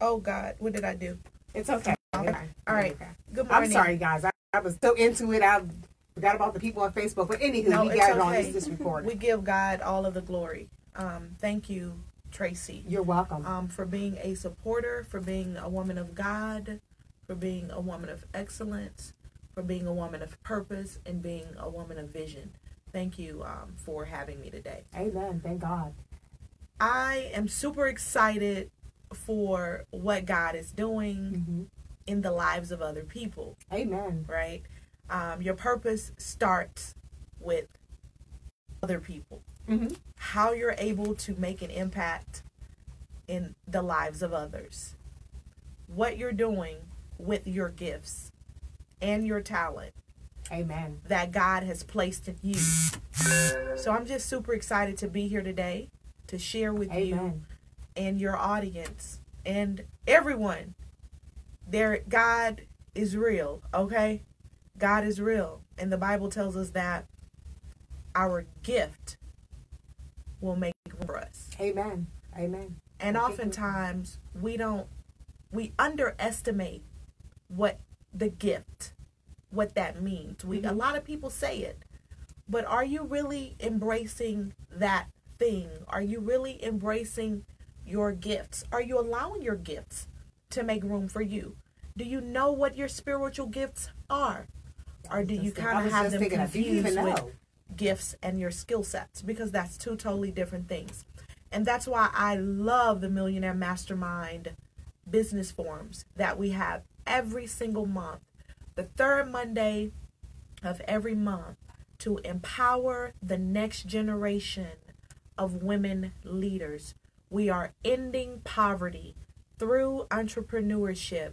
Oh God, what did I do? It's okay. Okay. Okay. All right. Okay. Good morning. I'm sorry, guys. I, I was so into it. I forgot about the people on Facebook. But anywho, No, we got it on. okay. It's just. We give God all of the glory. Um, thank you, Tracy, You're welcome. um, for being a supporter, for being a woman of God, for being a woman of excellence, for being a woman of purpose, and being a woman of vision. Thank you um, for having me today. Amen. Thank God. I am super excited for what God is doing hmm in the lives of other people. Amen. right? Um, your purpose starts with other people. hmm How you're able to make an impact in the lives of others. What you're doing with your gifts and your talent Amen. that God has placed in you. So I'm just super excited to be here today to share with you Amen. And your audience and everyone. There god is real okay? God is real. And the bible tells us that our gift will make room for us. Amen. Amen. and oftentimes we don't we underestimate what the gift what that means. We a Mhm. lot of people say it but are you really embracing that thing? Are you really embracing your gifts are you allowing your gifts to make room for you do you know what your spiritual gifts are or do you kind of have them thinking, do you confused with gifts and your skill sets because that's two totally different things. And that's why I love the Millionaire Mastermind business forums that we have every single month. The third Monday of every month to empower the next generation of women leaders. We are ending poverty through entrepreneurship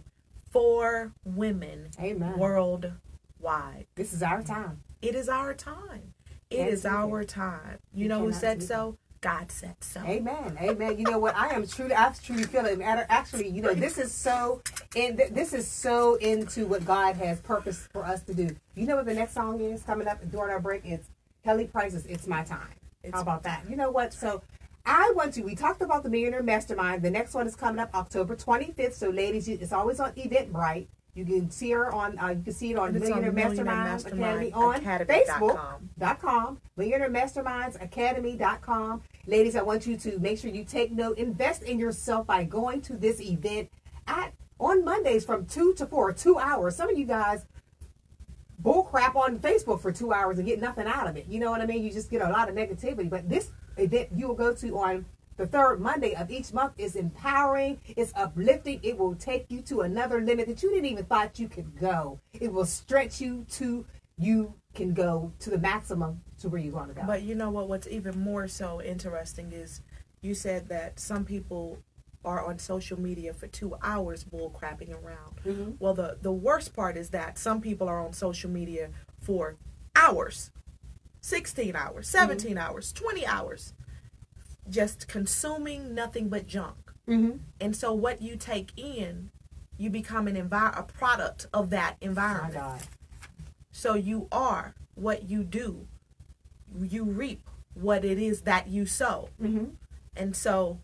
for women Amen. worldwide. This is our time. It is our time. It Can't is it. our time. You You know who said so? God said so. Amen. Amen. You know what? I am truly, I truly feel it. Matter- Actually, you know, this is so, and this is so into what God has purpose for us to do. You know what the next song is coming up during our break? It's Kelly Price's "It's My Time." It's How about that? You know what? So. I want to. We talked about the Millionaire Mastermind. The next one is coming up October 25th. So, ladies, it's always on Eventbrite. You can see her on. Uh, you can see it on on Millionaire Mastermind, Academy on Facebook Academy.com. dot com millionaire masterminds academy.com ladies i want you to make sure you take note invest in yourself by going to this event at on mondays from 2 to 4 two hours some of you guys bull crap on facebook for two hours and get nothing out of it you know what i mean you just get a lot of negativity but this event you will go to on the third Monday of each month is empowering, it's uplifting, it will take you to another limit that you didn't even thought you could go. It will stretch you to you can go to the maximum to where you want to go. But you know what? What's even more so interesting is you said that some people are on social media for two hours bull crapping around. Mhm. Well, the, the worst part is that some people are on social media for hours 16 hours, 17 hours, 20 hours, just consuming nothing but junk. mm-hmm. And so, what you take in, you become an envi- a product of that My environment. God. So you are what you do. You reap what it is that you sow. Mm-hmm. And so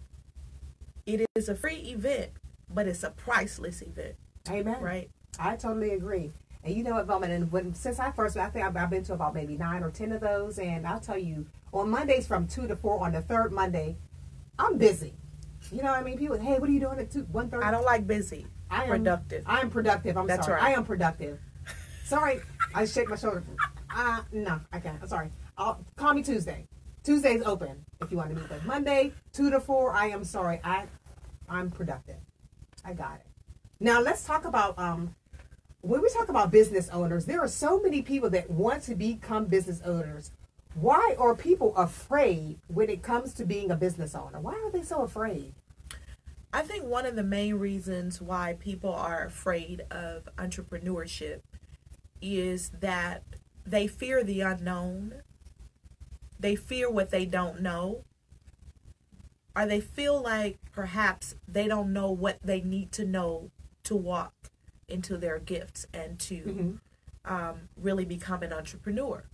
it is a free event, but it's a priceless event, Amen. right? I totally agree. And you know what, Bowman, and when since I first, I think I've, I've been to about maybe nine or ten of those, and I'll tell you, on Mondays from two to four, on the third Monday, I'm busy. You know what I mean? People, hey, what are you doing at two, one thirty? I don't like busy. I am productive. I am productive. I'm That's sorry. right. I am productive. sorry, I shake my shoulder. Uh, no, I can't. I'm sorry. I'll call me Tuesday. Tuesday's open if you want to meet us. Monday, two to four. I am sorry. I, I'm productive. I got it. Now let's talk about um, when we talk about business owners. There are so many people that want to become business owners. Why are people afraid when it comes to being a business owner? Why are they so afraid? I think one of the main reasons why people are afraid of entrepreneurship is that they fear the unknown. They fear what they don't know. Or they feel like perhaps they don't know what they need to know to walk into their gifts and to Mhm. um, really become an entrepreneur.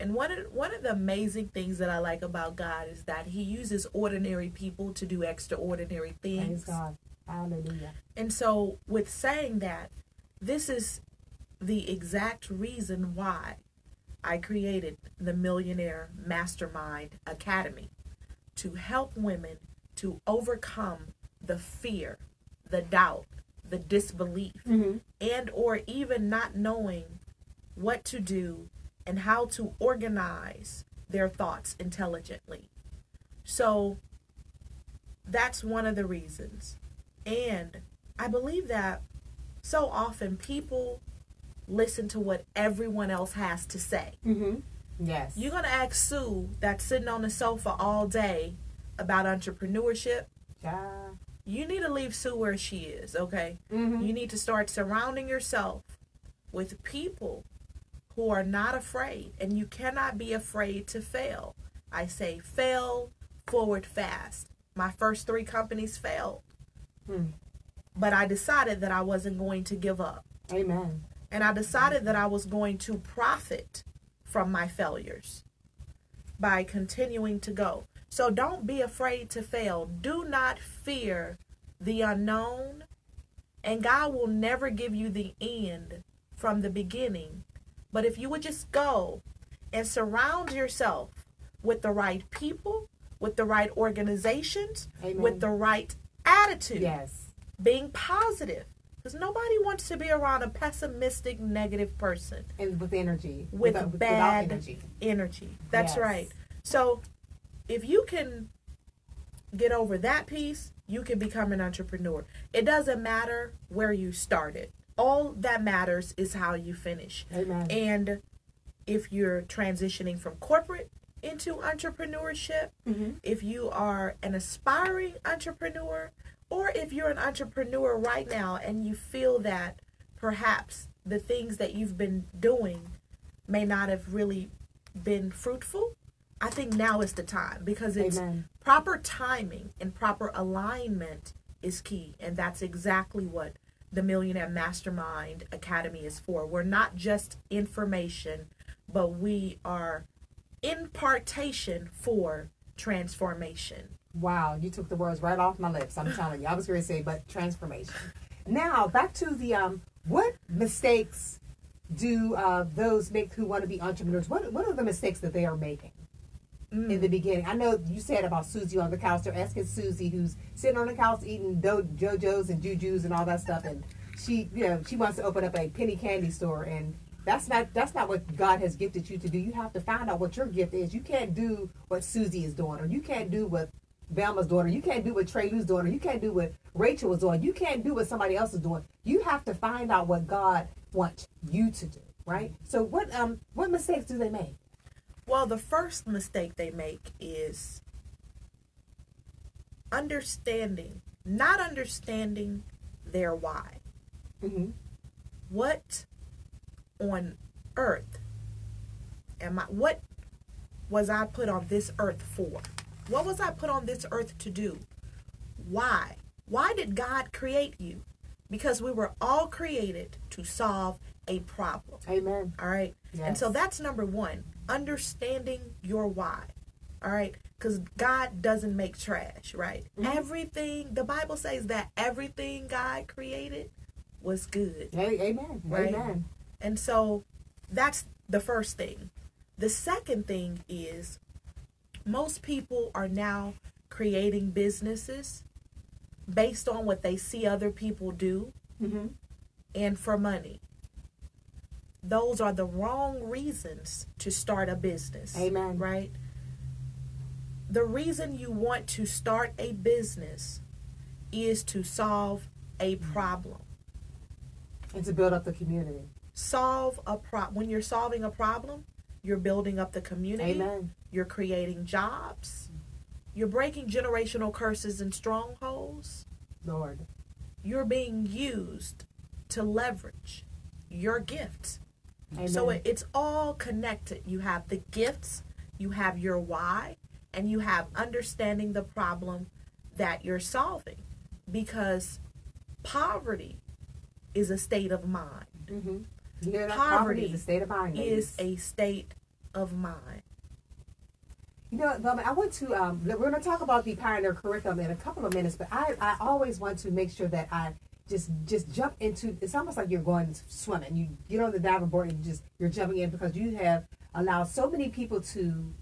And one of one of the amazing things that I like about God is that He uses ordinary people to do extraordinary things. God. Hallelujah. And so, with saying that, this is the exact reason why I created the Millionaire Mastermind Academy to help women to overcome the fear, the doubt, the disbelief, Mm-hmm. and or even not knowing what to do and how to organize their thoughts intelligently. So that's one of the reasons. And I believe that so often people listen to what everyone else has to say. Mm-hmm. Yes. You're going to ask Sue that's sitting on the sofa all day about entrepreneurship. Child. You need to leave Sue where she is, okay? Mm-hmm. You need to start surrounding yourself with people who are not afraid, and you cannot be afraid to fail. I say fail forward fast. My first three companies failed, Hmm. but I decided that I wasn't going to give up. Amen. And I decided that I was going to profit from my failures by continuing to go. So don't be afraid to fail. Do not fear the unknown. And God will never give you the end from the beginning. But if you would just go and surround yourself with the right people, with the right organizations, Amen. with the right attitude Yes. being positive because nobody wants to be around a pessimistic negative person And with energy. with without bad energy. energy that's Yes. right so if you can get over that piece you can become an entrepreneur it doesn't matter where you started all that matters is how you finish Amen. and if you're transitioning from corporate into entrepreneurship mm-hmm. if you are an aspiring entrepreneur or if you're an entrepreneur right now and you feel that perhaps the things that you've been doing may not have really been fruitful, I think now is the time because it's Amen. proper timing and proper alignment is key. And that's exactly what the Millionaire Mastermind Academy is for. We're not just information, but we are impartation for transformation. Wow, you took the words right off my lips. I'm telling you. I was going to say, but transformation. Now, back to the um, what mistakes do uh, those make who want to be entrepreneurs? What what are the mistakes that they are making in the beginning? I know you said about Susie on the couch. They're asking Susie, who's sitting on the couch eating do- JoJo's and Juju's and all that stuff, and she, you know, she wants to open up a penny candy store, and that's not that's not what God has gifted you to do. You have to find out what your gift is. You can't do what Susie is doing, or you can't do what Velma's daughter. You can't do what Trey Lou's daughter. you can't do what Rachel was doing. You can't do what somebody else is doing. You have to find out what God wants you to do, right? So what um what mistakes do they make? Well, the first mistake they make is understanding, not understanding their why. Mm-hmm. What on earth am I? What was I put on this earth for? What was I put on this earth to do? Why? Why did God create you? Because we were all created to solve a problem. Amen. All right. And so that's number one understanding your why. All right. Because God doesn't make trash, right? Mhm. Everything, the Bible says that everything God created was good. Hey, amen. Right. Amen. And so that's the first thing. The second thing is most people are now creating businesses based on what they see other people do Mm-hmm. and for money. Those are the wrong reasons to start a business. Amen. Right? The reason you want to start a business is to solve a problem. And to build up the community. Solve a problem. when you're solving a problem, you're building up the community, Amen. you're creating jobs, you're breaking generational curses and strongholds. Lord. You're being used to leverage your gifts. Amen. So it, it's all connected. You have the gifts, you have your why, and you have understanding the problem that you're solving. Because poverty is a state of mind, mm-hmm. That? Poverty is a state of mind. is a state of mind. You know, Velma, I want to, um, we're going to talk about the Pioneer curriculum in a couple of minutes, but I, I always want to make sure that I just just jump into it's almost like you're going swimming. You get on the diving board and just you're jumping in because you have allowed so many people to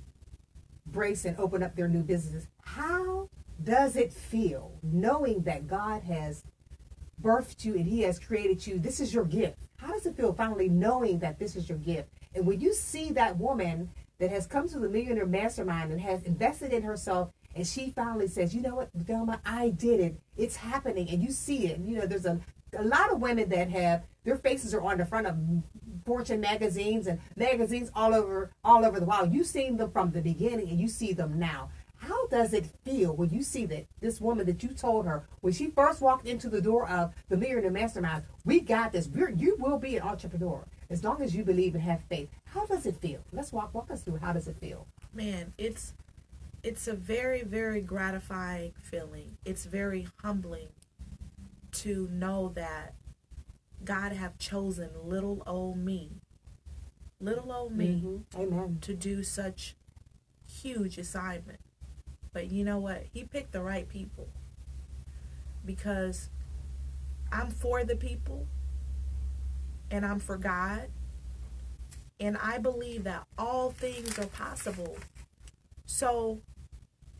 brace and open up their new businesses. How does it feel knowing that god has birthed you and he has created you? This is your gift. How does it feel finally knowing that this is your gift? And when you see that woman that has come to the millionaire mastermind and has invested in herself and she finally says, you know what, Velma, I did it. It's happening. And you see it. And, You know, there's a, a lot of women that have their faces are on the front of Fortune magazines and magazines all over all over the world. You've seen them from the beginning and you see them now. How does it feel when you see that this woman that you told her when she first walked into the door of the Millionaire Mastermind, we got this. We're, you will be an entrepreneur as long as you believe and have faith. How does it feel? Let's walk walk us through. How does it feel? Man, it's it's a very very gratifying feeling. It's very humbling to know that god have chosen little old me little old me mm-hmm. amen. to do such huge assignment. But you know what? He picked the right people because i'm for the people and i'm for god. And i believe that all things are possible. So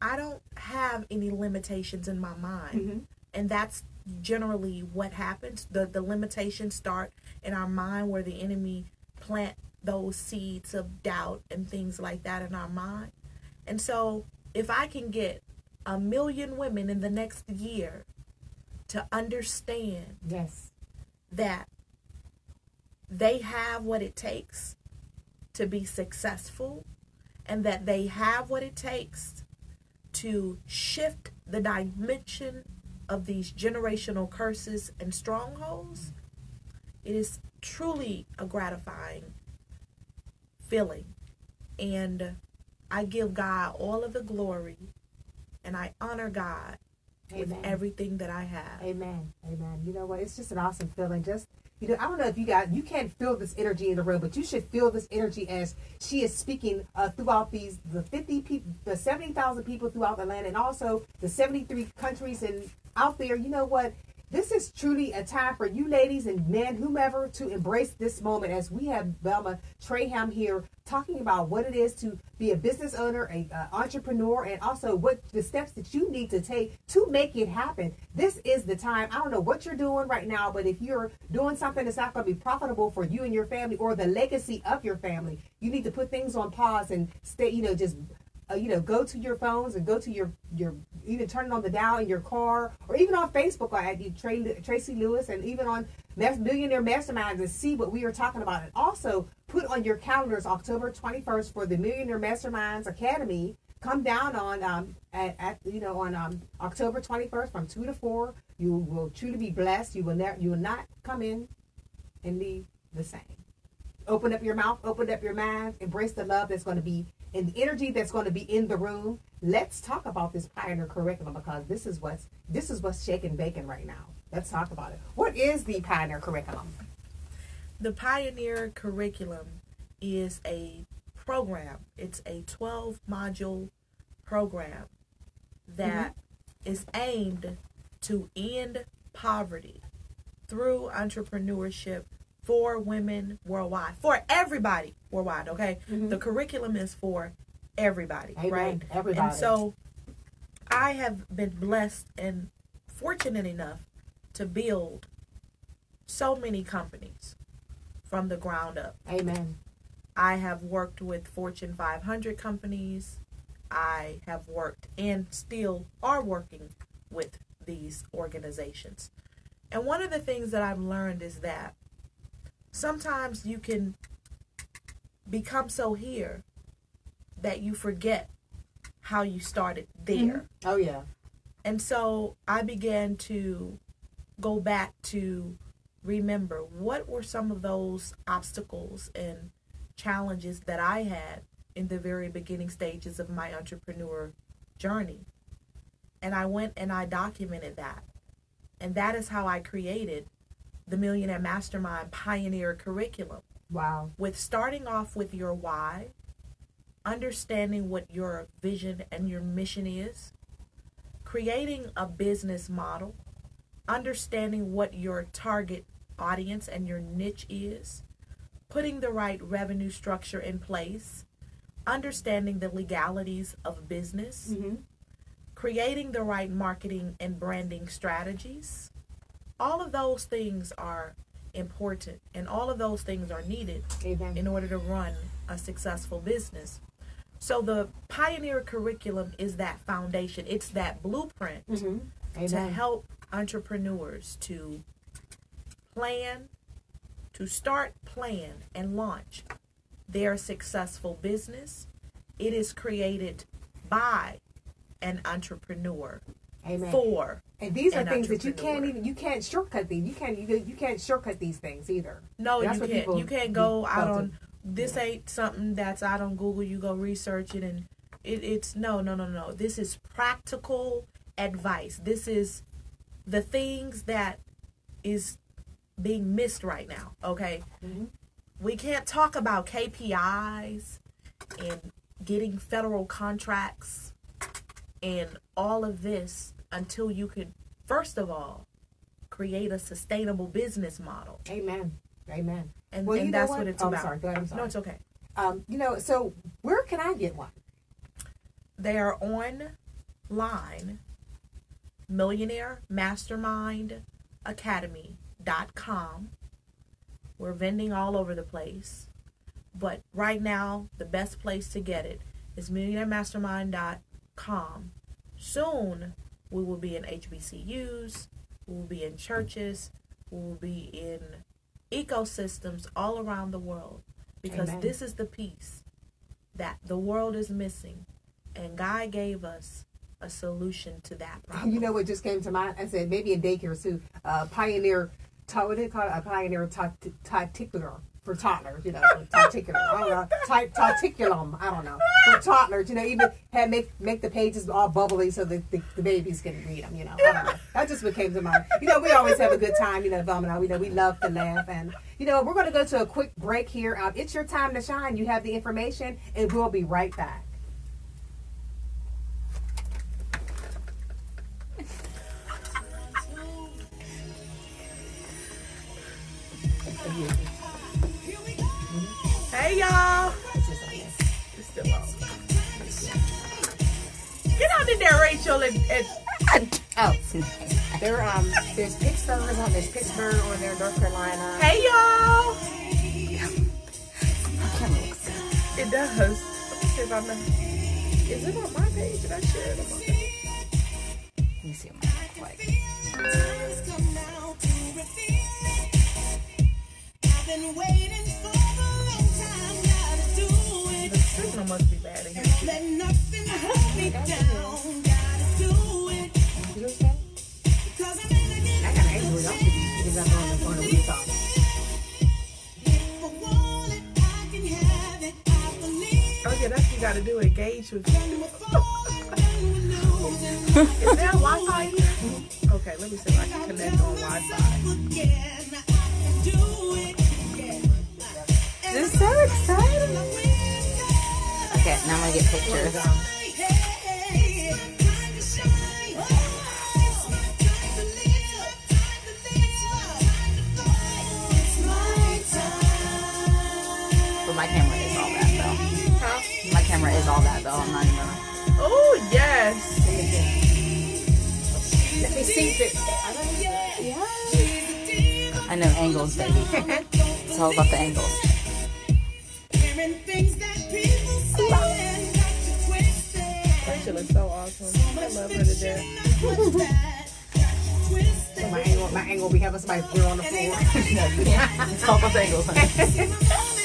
I don't have any limitations in my mind. Mm-hmm. And that's generally what happens. The the limitations start in our mind where the enemy plant those seeds of doubt and things like that in our mind. And so if I can get a million women in the next year to understand yes that they have what it takes to be successful and that they have what it takes to shift the dimension of these generational curses and strongholds, it is truly a gratifying feeling. And I give God all of the glory and I honor God Amen. with everything that I have. Amen. Amen. You know what? It's just an awesome feeling. Just you know, I don't know if you got you can't feel this energy in the room, but you should feel this energy as she is speaking uh, throughout these the fifty people, the seventy thousand people throughout the land, and also the seventy three countries and out there. You know what? This is truly a time for you ladies and men, whomever, to embrace this moment as we have Velma Trayham here talking about what it is to be a business owner, a uh, entrepreneur, and also what the steps that you need to take to make it happen. This is the time. I don't know what you're doing right now, but if you're doing something that's not going to be profitable for you and your family or the legacy of your family, you need to put things on pause and stay, you know, just uh, you know, go to your phones and go to your your even turn it on the dial in your car or even on Facebook I like you Tracy Lewis and even on Millionaire Masterminds and see what we are talking about. And also put on your calendars October 21st for the Millionaire Masterminds Academy. Come down on um at, at you know on um October 21st from two to four. You will truly be blessed. You will never you will not come in and leave the same. Open up your mouth, open up your mind, embrace the love that's going to be and the energy that's going to be in the room. Let's talk about this pioneer curriculum because this is what's this is what's shaking bacon right now. Let's talk about it. What is the pioneer curriculum? The pioneer curriculum is a program. It's a 12 module program that mm-hmm. is aimed to end poverty through entrepreneurship for women worldwide, for everybody worldwide. Okay, mm-hmm. the curriculum is for everybody, Amen. right? Everybody. And so, I have been blessed and fortunate enough to build so many companies from the ground up. Amen. I have worked with Fortune 500 companies. I have worked and still are working with these organizations. And one of the things that I've learned is that sometimes you can become so here that you forget how you started there. Mm-hmm. Oh, yeah. And so I began to go back to remember what were some of those obstacles and challenges that I had in the very beginning stages of my entrepreneur journey. And I went and I documented that. And that is how I created the Millionaire Mastermind Pioneer Curriculum. Wow. With starting off with your why, understanding what your vision and your mission is, creating a business model, understanding what your target audience and your niche is, putting the right revenue structure in place, understanding the legalities of business, Mm-hmm. creating the right marketing and branding strategies. All of those things are important and all of those things are needed Amen. in order to run a successful business. So the Pioneer curriculum is that foundation. It's that blueprint Mm-hmm. to help entrepreneurs to plan, to start, plan, and launch their successful business. It is created by an entrepreneur Amen. for And these are an things that you can't even you can't shortcut these. You can't you, you can't shortcut these things either. no That's you can't. you can't go out on this ain't something that's out on google. You go research it and it, it's no no no no. This is practical advice. This is the things that is being missed right now okay? Mhm. we can't talk about kpis and getting federal contracts and all of this until you could first of all create a sustainable business model Amen. Amen. and, Well, and that's what? what, it's Oh, I'm about. sorry. Go ahead. I'm sorry. No, it's okay. Um, you know, so where can I get one? They are online, Millionaire Mastermind Academy.com. We're vending all over the place. But right now, the best place to get it is millionairemastermind.com. Soon, we will be in HBCUs, we will be in churches, we will be in ecosystems all around the world because Amen. this is the piece that the world is missing. And God gave us a solution to that problem. You know what just came to mind? I said maybe in daycare too. Uh, pioneer, what do they call it? A pioneer tacticular for toddlers. You know, tacticular. I don't know. Ty- I don't know. For toddlers, you know, even make make the pages all bubbly so that the, the babies can read them. You know, I don't know. That just what came to mind. You know, we always have a good time. You know, Velma. We know we love to laugh and. You know, we're going to go to a quick break here. Um, it's your time to shine. You have the information, and we'll be right back. Get out in there, Rachel, and, and Oh, there um, there's Pittsburgh on there's Pittsburgh on there, North Carolina. hey y'all! camera. It does. Let me see if I'm. Is it on my page? Did I share it on my page? Let me see what mine look like. The signal must be bad in here. You gotta do. Engage with. Is there Wi-Fi? Okay, let me see if I can connect on Wi-Fi. This is so exciting. Okay, now I'm gonna get pictures. Is all that though. I'm not even. Oh yes. Let me see it. I know angles, baby. It's all about the angles. Rachel is so awesome. I love her to death. So my angle, my angle, we have a somebody here on the floor. It's all about the angles. honey.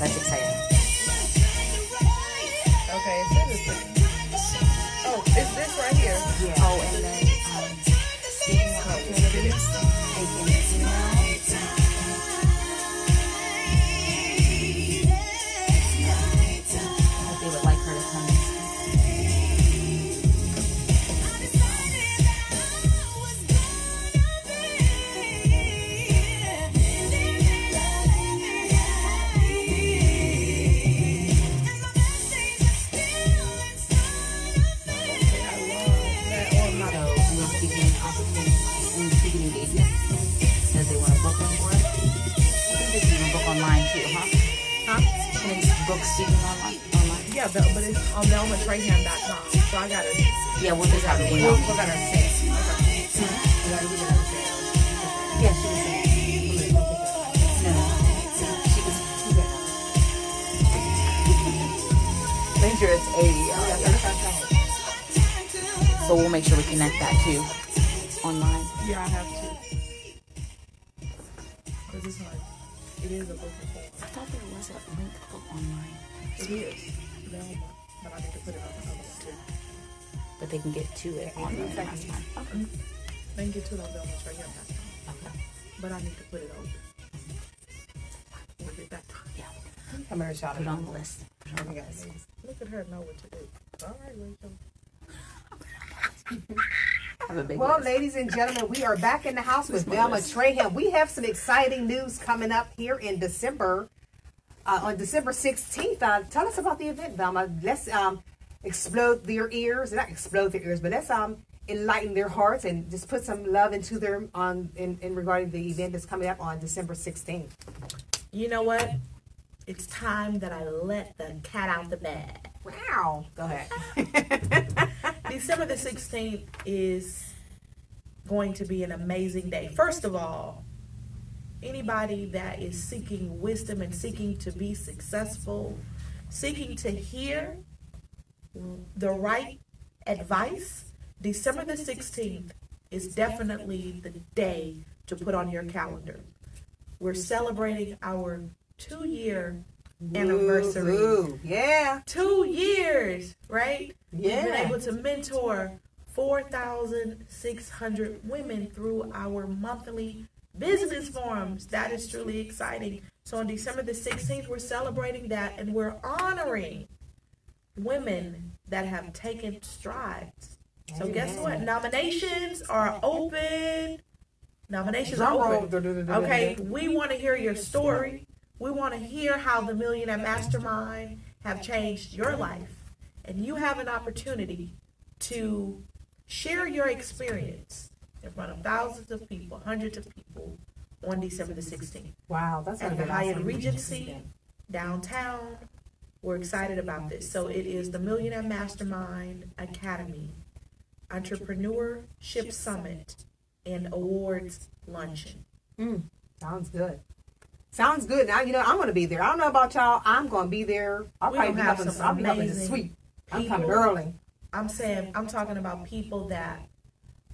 16th. Oh yeah, Can they book speaking online? online? Yeah, Vel- but it's on velmatrayham.com. So I gotta. Yeah, we'll just have to it We'll, email. we're gonna say. We gotta give Yeah, she was saying. No, no. She was. Make sure it's 80. uh, yeah. So we'll make sure we connect that too online. Yeah, I have to. It is a book I thought there was a link book online, It is. Velma. But I need to put it on the other one too. but they can get to it on the mastermind. Okay. They can get to it on velmatrayham.com. Okay. But I need to put it over. We'll get back. Yeah. Come here, shout Put it on the list. Put it on the list. guys. Look at her know what to do. All right, Rachel. Have a big Well, list. ladies and gentlemen, we are back in the house with Velma Trayham. We have some exciting news coming up here in December. Uh, on December 16th, uh, tell us about the event, Velma. Let's um, explode their ears. Not explode their ears, but let's um, enlighten their hearts and just put some love into them on in, in regarding the event that's coming up on December 16th. You know what? It's time that I let the cat out the bag. Wow. Go ahead. December the 16th is going to be an amazing day. First of all, anybody that is seeking wisdom and seeking to be successful, seeking to hear the right advice, December the 16th is definitely the day to put on your calendar. We're celebrating our two year anniversary. Ooh, yeah. Two years, right? We've been able to mentor 4,600 women through our monthly business forums. That is truly exciting. So on December the 16th, we're celebrating that and we're honoring women that have taken strides. So guess what? Nominations are open. Nominations are open. Okay, we want to hear your story. We want to hear how the Millionaire Mastermind have changed your life. And you have an opportunity to share your experience in front of thousands of people, hundreds of people on December the 16th. Wow, that's At the Hyatt awesome. Regency downtown. We're excited about this. So it is the Millionaire Mastermind Academy Entrepreneurship Summit and Awards Luncheon. Mm, sounds good. Sounds good. Now you know I'm gonna be there. I don't know about y'all. I'm gonna be there. I'll We probably gonna be have up in, some I'll be the amazing suite. I'm coming early. I'm saying, I'm talking about people that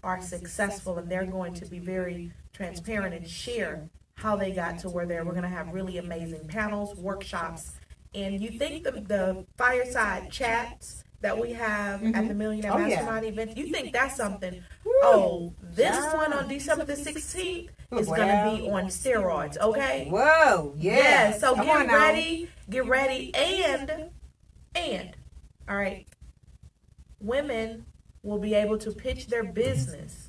are successful and they're going to be very transparent and share how they got to where they're. We're going to have really amazing panels, workshops. And you think the, the fireside chats that we have at mm-hmm. the Millionaire Oh, yeah. Mastermind event, you think that's something. Oh, this one on December the 16th is going to be on steroids, okay? Whoa, yeah. Yeah, so Come get on now. ready, get ready, and and all right, women will be able to pitch their business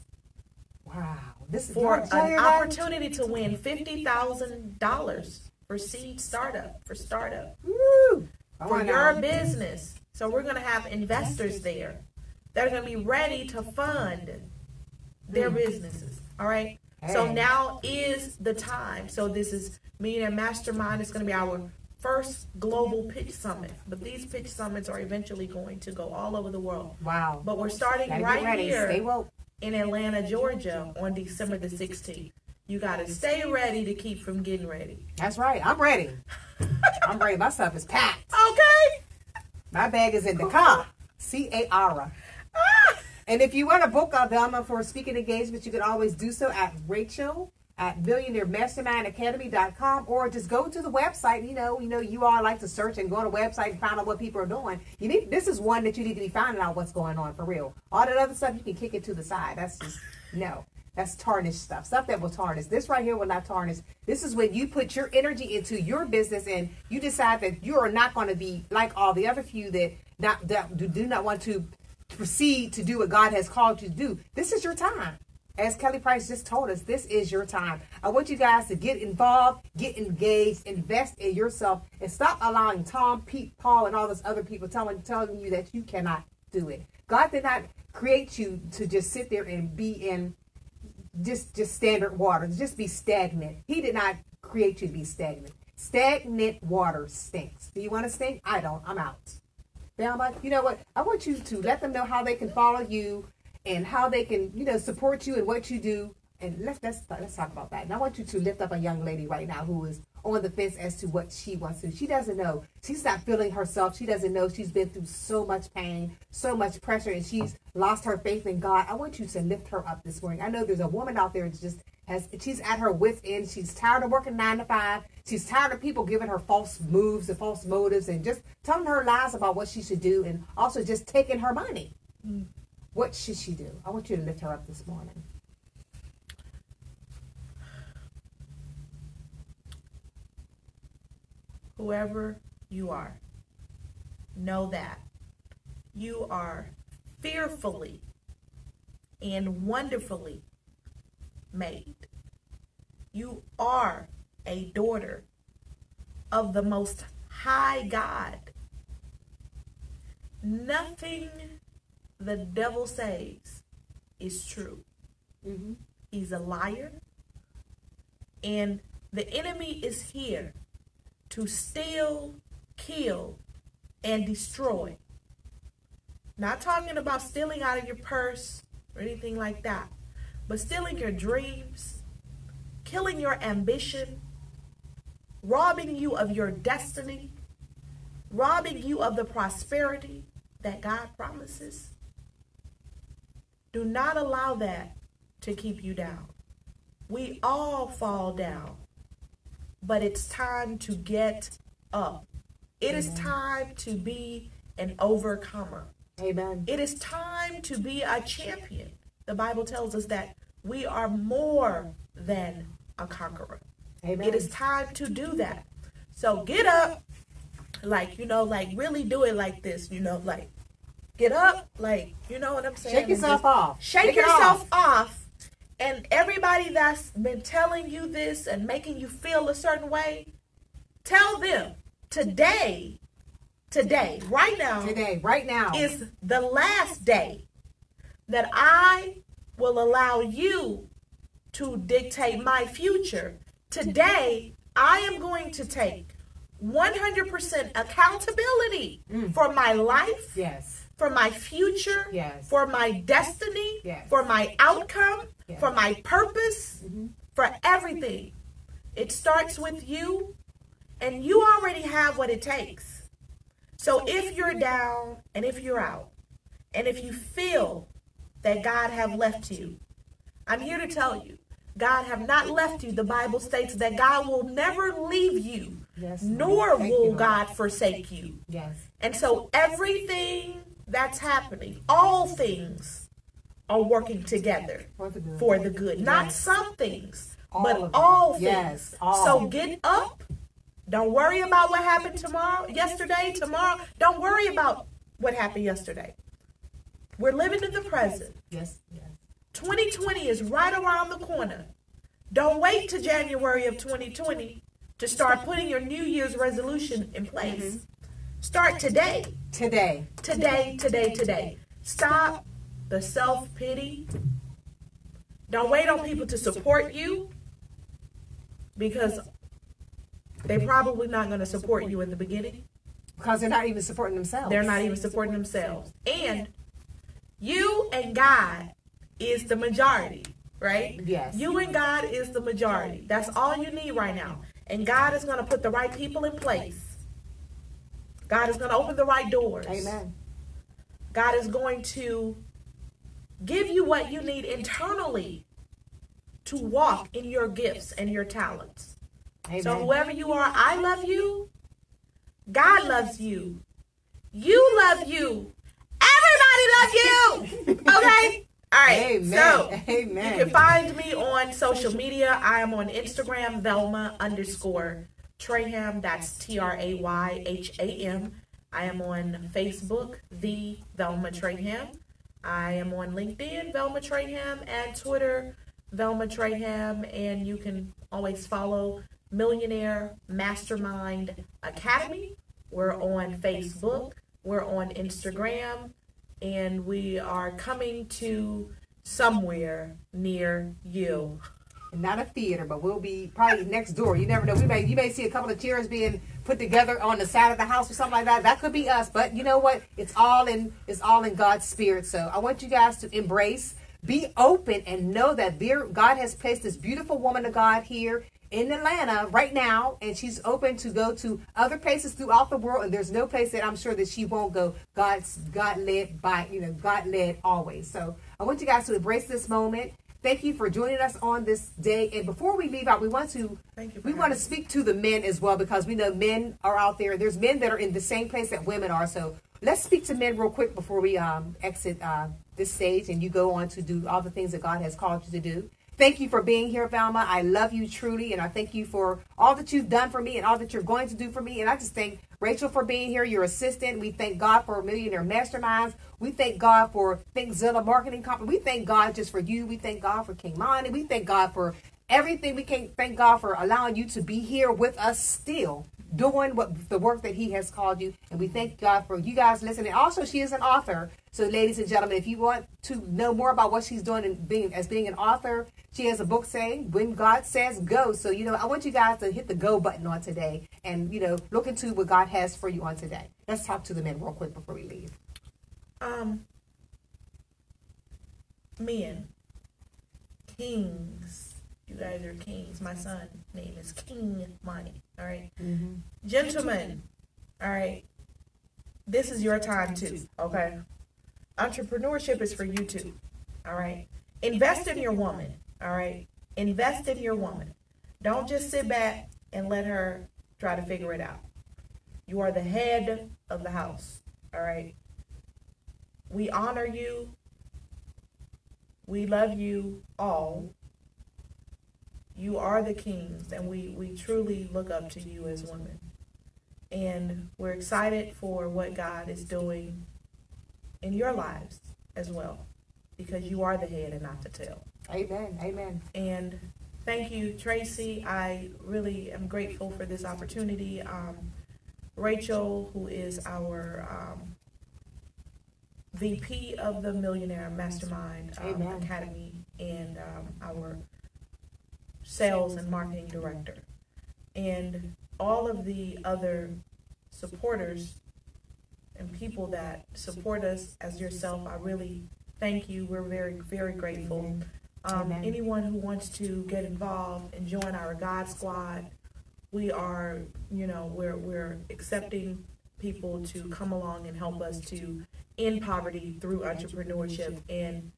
Wow, this is for did an opportunity to win fifty thousand dollars for seed startup for startup Woo. For your now. business. So we're gonna have investors there that are gonna be ready to fund their mm. businesses. All right. So. Now is the time. So this is me Millionaire Mastermind. It's going to be our first global pitch summit. But these pitch summits are eventually going to go all over the world. Wow. But we're starting Gotta right get ready. Stay here in Atlanta, Georgia on December the 16th. You got to stay ready to keep from getting ready. That's right. I'm ready. I'm ready. My stuff is packed. Okay. My bag is in the car. C A R. Ah! And if you want to book a Velma for a speaking engagement, you can always do so at Rachel at millionairemastermindacademy.com or just go to the website. You know, you know, you all like to search and go on the website and find out what people are doing. You need this is one that you need to be finding out what's going on for real. All that other stuff you can kick it to the side. That's just no. That's tarnished stuff. Stuff that will tarnish. This right here will not tarnish. This is when you put your energy into your business and you decide that you are not going to be like all the other few that not that do do not want to proceed to do what God has called you to do. This is your time. As Kelly Price just told us, this is your time. I want you guys to get involved, get engaged, invest in yourself, and stop allowing Tom, Pete, Paul, and all those other people telling telling you that you cannot do it. God did not create you to just sit there and be in just just standard waters, just be stagnant. He did not create you to be stagnant. Stagnant water stinks. Do you want to stink? I don't. I'm out. Velma, you know what? I want you to let them know how they can follow you and how they can, you know, support you and what you do. And let's let's let's talk about that. And I want you to lift up a young lady right now who is on the fence as to what she wants to. She doesn't know. She's not feeling herself. She doesn't know. She's been through so much pain, so much pressure, and she's lost her faith in God. I want you to lift her up this morning. I know there's a woman out there that just has she's at her wits end. She's tired of working nine to five. She's tired of people giving her false moves and false motives and just telling her lies about what she should do and also just taking her money. Mm. What should she do? I want you to lift her up this morning. Whoever you are, know that you are fearfully and wonderfully made. You are a daughter of the Most High God. Nothing the devil says is true. Mm-hmm. He's a liar. And the enemy is here to steal, kill, and destroy. Not talking about stealing out of your purse or anything like that, but stealing your dreams, killing your ambition, robbing you of your destiny, robbing you of the prosperity that God promises. Do not allow that to keep you down. We all fall down but it's time to get up. It Amen. is time to be an overcomer. Amen. It is time to be a champion. The Bible tells us that we are more than a conqueror. Amen. It is time to do that. So get up, like, you know, like really do it like this, you know, like get up, like, you know what I'm saying? Shake yourself off. Shake, shake yourself off. off and everybody that's been telling you this and making you feel a certain way, tell them today, today, right now, today, right now is the last day that I will allow you to dictate my future. Today, I am going to take 100% accountability mm. for my life. Yes. For my future, yes. for my destiny, yes. for my outcome, yeah. for my purpose, mm-hmm. for everything. It starts with you, and you already have what it takes. So if you're down and if you're out, and if you feel that God have left you, I'm here to tell you, God have not left you. The Bible states that God will never leave you, yes, nor will God forsake you. Yes. And so everything that's happening, all things are working together for the good, for the good. not yes. some things, all but all things. Yes, all. So get up. Don't worry about what happened tomorrow, yesterday, tomorrow. Don't worry about what happened yesterday. We're living in the present. Yes, yes. 2020 is right around the corner. Don't wait to January of 2020 to start putting your New Year's resolution in place. Mm-hmm. Start today. Today. Today, today, today. Stop the self pity. Don't wait on people to support you because they're probably not going to support you in the beginning. Because they're not even supporting themselves. They're not even supporting themselves. And you and God is the majority, right? Yes. You and God is the majority. That's all you need right now. And God is going to put the right people in place. God is going to open the right doors. Amen. God is going to give you what you need internally to walk in your gifts and your talents. Amen. So, whoever you are, I love you. God loves you. You love you. Everybody loves you. Okay? All right. Amen. So Amen. you can find me on social media. I am on Instagram, Velma underscore Trayham. That's T R A Y H A M. I am on Facebook, the Velma Trayham. I am on LinkedIn, Velma Trayham, and Twitter, Velma Trayham, and you can always follow Millionaire Mastermind Academy. We're on Facebook, we're on Instagram, and we are coming to somewhere near you. not a theater, but we'll be probably next door. You never know. We may you may see a couple of chairs being put together on the side of the house or something like that. That could be us, but you know what? It's all in it's all in God's spirit. So I want you guys to embrace, be open, and know that there God has placed this beautiful woman of God here in Atlanta right now, and she's open to go to other places throughout the world. And there's no place that I'm sure that she won't go. God's God led by you know God led always. So I want you guys to embrace this moment. Thank you for joining us on this day. And before we leave out, we want to we want to speak to the men as well because we know men are out there. There's men that are in the same place that women are. So let's speak to men real quick before we um, exit uh, this stage and you go on to do all the things that God has called you to do. Thank you for being here, Velma. I love you truly, and I thank you for all that you've done for me and all that you're going to do for me. And I just thank Rachel for being here, your assistant. We thank God for Millionaire Masterminds. We thank God for ThinkZilla Marketing Company. We thank God just for you. We thank God for King Money. We thank God for everything. We can thank God for allowing you to be here with us still doing what the work that he has called you and we thank god for you guys listening also she is an author so ladies and gentlemen if you want to know more about what she's doing and being as being an author she has a book saying when god says go so you know i want you guys to hit the go button on today and you know look into what god has for you on today let's talk to the men real quick before we leave Um, men, kings. You guys are kings. My son name is King Money. All right, gentlemen. All right, this is your time too. Okay, entrepreneurship is for you too. All right, invest in your woman. All right, invest in your woman. Don't just sit back and let her try to figure it out. You are the head of the house. All right. We honor you. We love you all. You are the kings, and we, we truly look up to you as women. And we're excited for what God is doing in your lives as well, because you are the head and not the tail. amen amen And thank you, Tracy. I really am grateful for this opportunity. Um, Rachel, who is our um, VP of the Millionaire Mastermind um, Academy, and um, our sales and marketing director, and all of the other supporters and people that support us as yourself. I really thank you. We're very, very grateful. Um, anyone who wants to get involved and join our God Squad, we are, you know, we're we're accepting people to come along and help us to end poverty through entrepreneurship and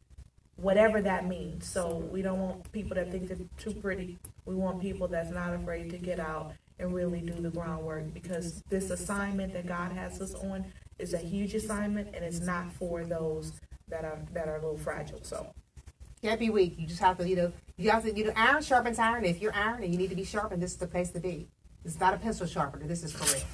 whatever that means. So we don't want people that think they're too pretty. We want people that's not afraid to get out and really do the groundwork because this assignment that God has us on is a huge assignment and it's not for those that are that are a little fragile. So can't be weak you just have to you know you have to you know iron sharpens iron if you're iron and you need to be sharpened this is the place to be it's not a pencil sharpener this is for real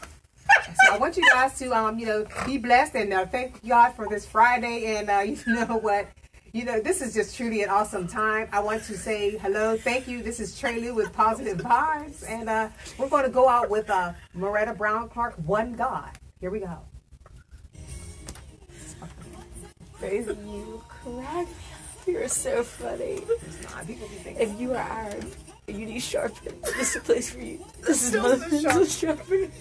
so I want you guys to, um, you know, be blessed and uh, thank God for this Friday. And uh, you know what? You know, this is just truly an awesome time. I want to say hello, thank you. This is Trey Lou with Positive Vibes. And uh, we're going to go out with uh, Moretta Brown Clark, One God. Here we go. Crazy, you crack. You're so funny. Nah, people be thinking, If you are iron, you need sharpen. This is a place for you. This is Still not so so sharpen.